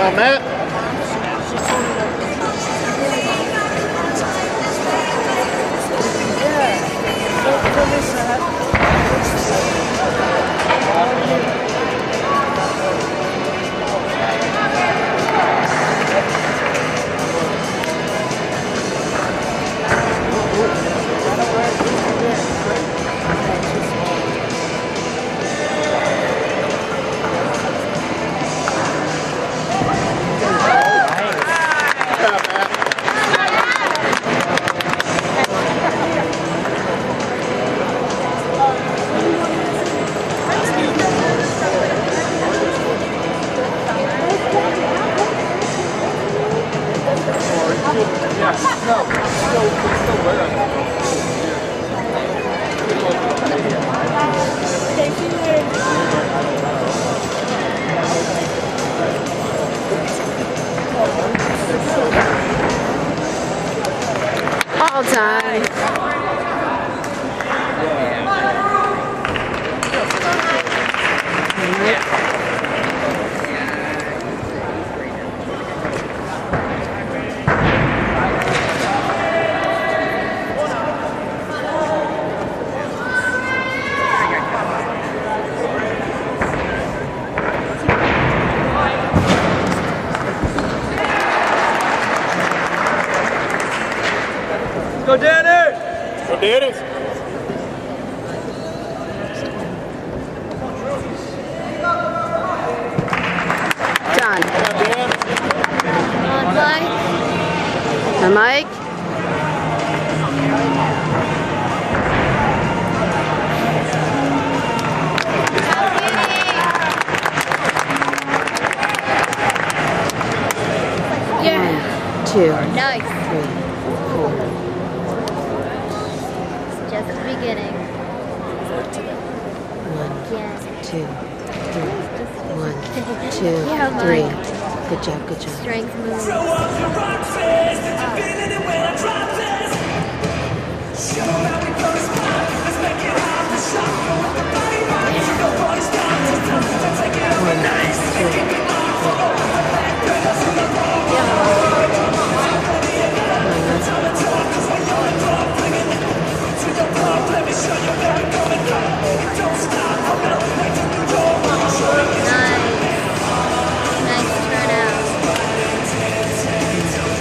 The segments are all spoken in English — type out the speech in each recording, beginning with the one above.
Well, Matt. All done. Go Danny! Go Danny. Done. Dan. And Mike? Yeah. Two, Nice. three, four. It's just the beginning. One, Yeah. two, three. One, Yeah, two, three. Mike. Good job, good job. Strength moves. One, two,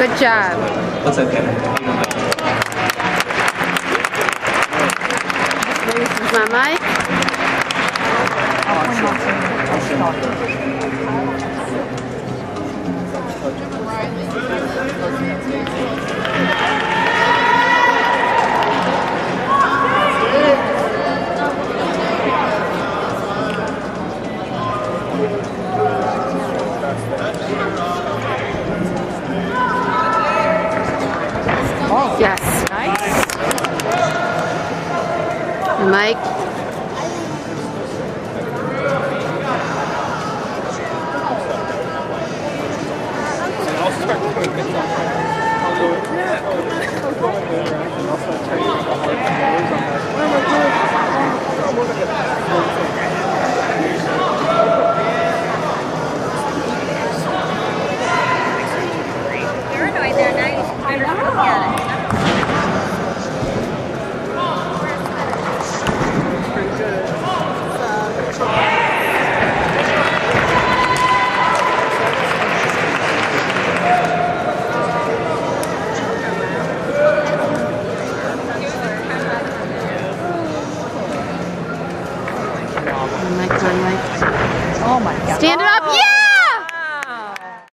Good job. That's okay. Yes. Nice. Mike.